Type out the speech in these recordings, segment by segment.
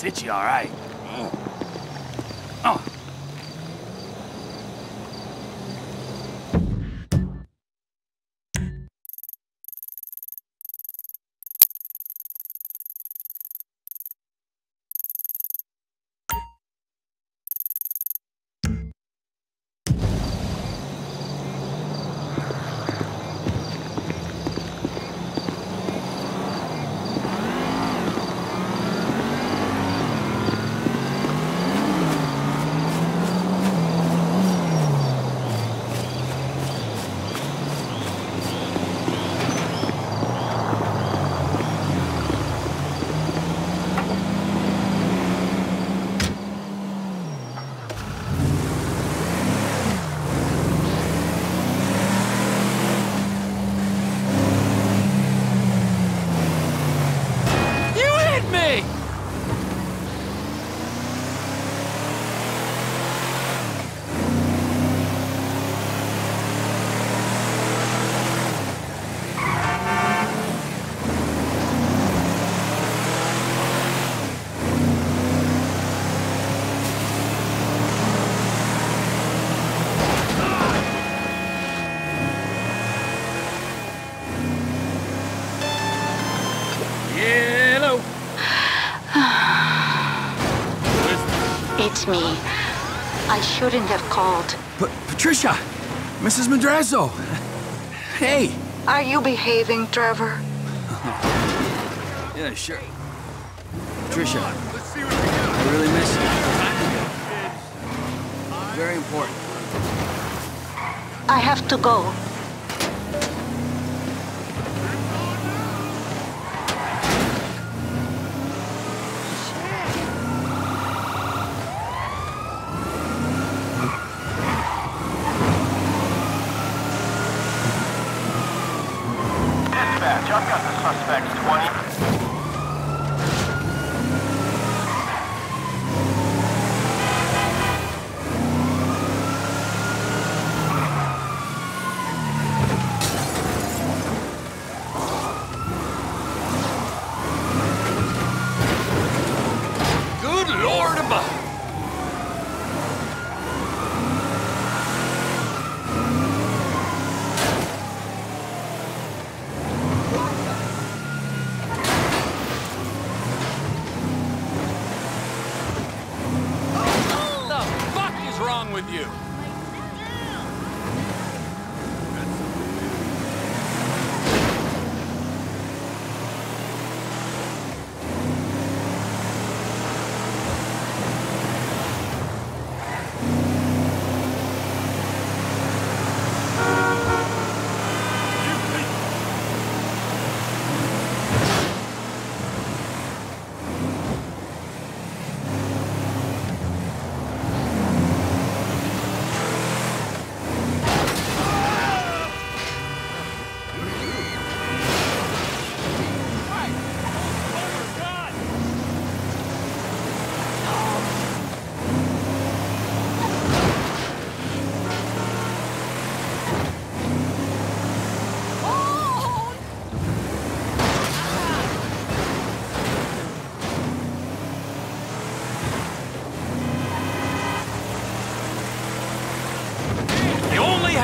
That's itchy, all right. Shouldn't have called. But Patricia, Mrs. Madrazo. Hey. Are you behaving, Trevor? Yeah, sure. Patricia, I really miss you. Very important. I have to go.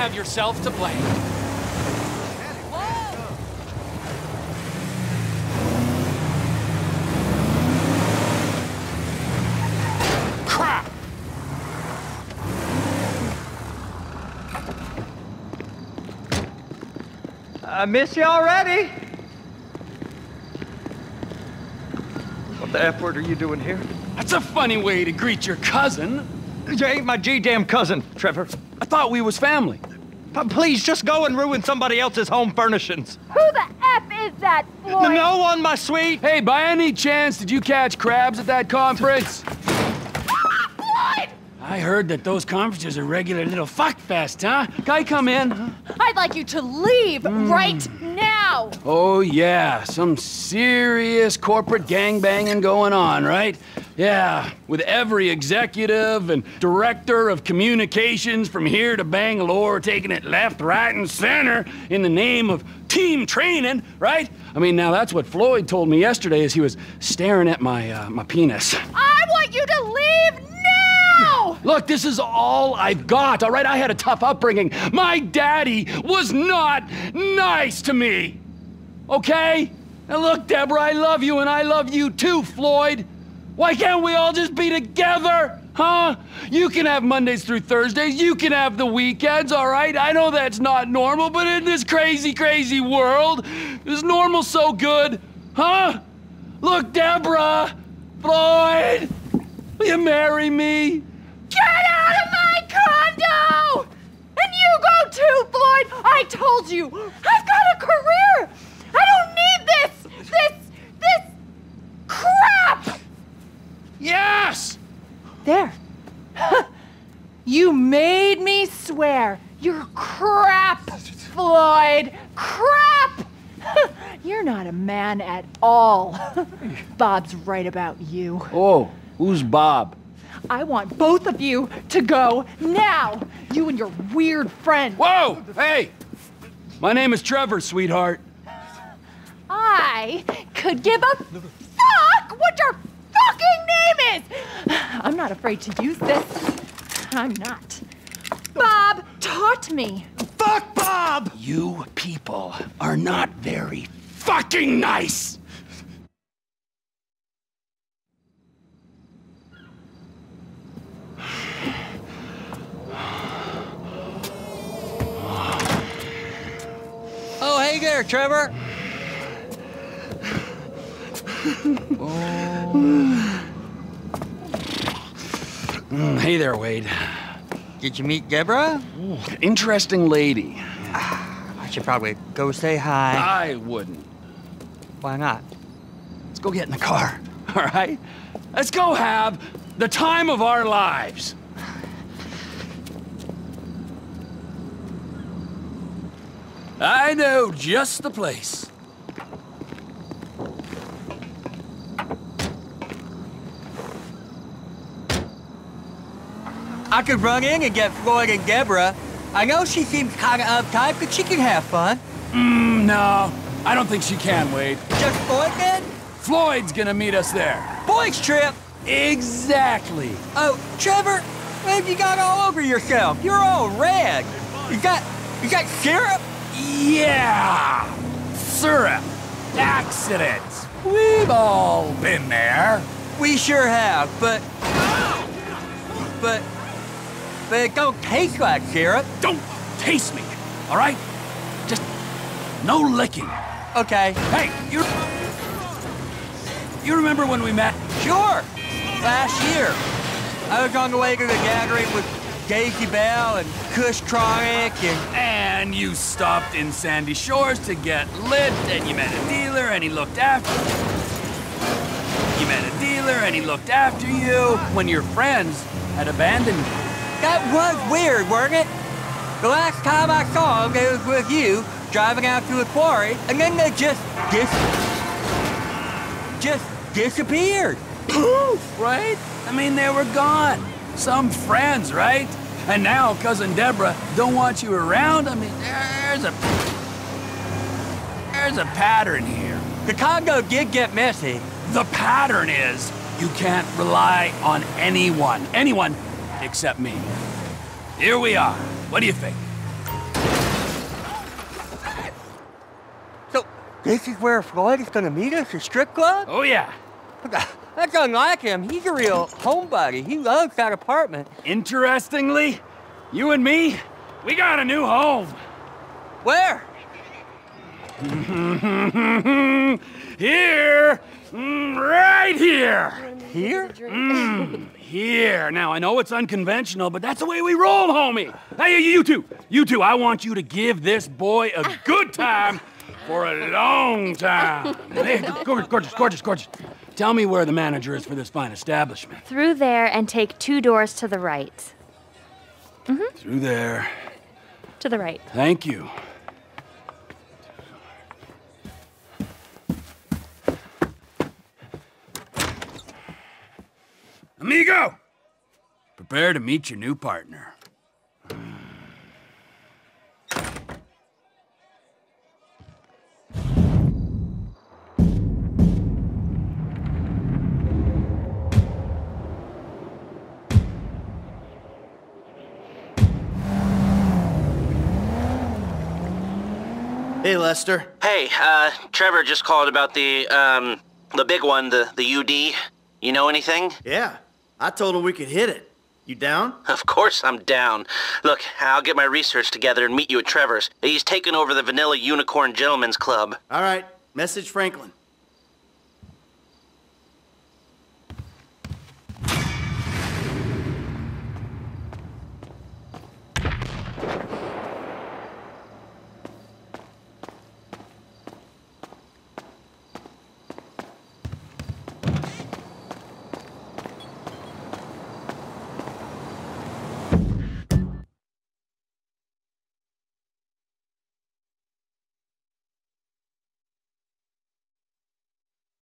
Have yourself to blame. Crap! I miss you already. What the F word are you doing here? That's a funny way to greet your cousin. You ain't my G-damn cousin, Trevor. I thought we was family. But please, just go and ruin somebody else's home furnishings. Who the F is that, Floyd? No one, my sweet. Hey, by any chance, did you catch crabs at that conference? Floyd! I heard that those conferences are regular little fuck fest, huh? Guy, come in. I'd like you to leave hmm. right now. Oh, yeah, some serious corporate gangbanging going on, right? Yeah, with every executive and director of communications from here to Bangalore taking it left, right, and center in the name of team training, right? I mean, now that's what Floyd told me yesterday as he was staring at my, uh, my penis. I want you to leave now! Look, this is all I've got, all right? I had a tough upbringing. My daddy was not nice to me. Okay? Now look, Deborah, I love you and I love you too, Floyd. Why can't we all just be together? Huh? You can have Mondays through Thursdays. You can have the weekends, all right? I know that's not normal, but in this crazy, crazy world, is normal so good? Huh? Look, Deborah, Floyd, will you marry me? Get out of my condo! And you go too, Floyd! I told you! I've got a career! I don't need this! This. this. crap! Yes! There. you made me swear. You're crap, Floyd! Crap! You're not a man at all. Bob's right about you. Oh, who's Bob? I want both of you to go now. You and your weird friend. Whoa! Hey! My name is Trevor, sweetheart. I could give a fuck what your fucking name is. I'm not afraid to use this. I'm not. Bob taught me. Fuck Bob! You people are not very fucking nice! Oh, hey there, Trevor. Mm, hey there, Wade. Did you meet Deborah? Interesting lady. I should probably go say hi. I wouldn't. Why not? Let's go get in the car, all right? Let's go have the time of our lives. I know just the place. I could run in and get Floyd and Deborah. I know she seems kind of uptight, but she can have fun. Mm, no, I don't think she can, Wade. Just Floyd then? Floyd's gonna meet us there. Boys trip. Exactly. Oh, Trevor, what have you got all over yourself? You're all red. You got, you got syrup? Yeah! Syrup. Accidents. We've all been there. We sure have, but, but it don't taste like syrup. Don't taste me, all right? Just no licking. Okay, Hey, you. You remember when we met? sure. Last year, I was on the way to the gathering with Daisy Bell and Kush Tronic and And you stopped in Sandy Shores to get lit, and you met a dealer, and he looked after you. You met a dealer, and he looked after you when your friends had abandoned you. That was weird, weren't it? The last time I saw him, it was with you driving out to a quarry, and then they just dis, just disappeared. Poof, right? I mean, they were gone. Some friends, right? And now cousin Deborah don't want you around. I mean, there's a there's a pattern here. The Congo did get messy. The pattern is you can't rely on anyone, anyone except me. Here we are. What do you think? So, this is where Floyd is gonna meet us, a strip club? Oh yeah. That's unlike him. He's a real homebody. He loves that apartment. Interestingly, you and me, we got a new home. Where? Here, Mm, right here. Here? Here. Now, I know it's unconventional, but that's the way we roll, homie. Hey, you two, you two, I want you to give this boy a good time for a long time. Hey, gorgeous, gorgeous, gorgeous, gorgeous. Tell me where the manager is for this fine establishment. Through there and take two doors to the right. Mm-hmm. Through there. To the right. Thank you. go! Prepare to meet your new partner. Hey, Lester. Hey, uh, Trevor just called about the, um, the big one, the, the UD. You know anything? Yeah, I told him we could hit it. You down? Of course I'm down. Look, I'll get my research together and meet you at Trevor's. He's taking over the Vanilla Unicorn Gentlemen's Club. All right, message Franklin.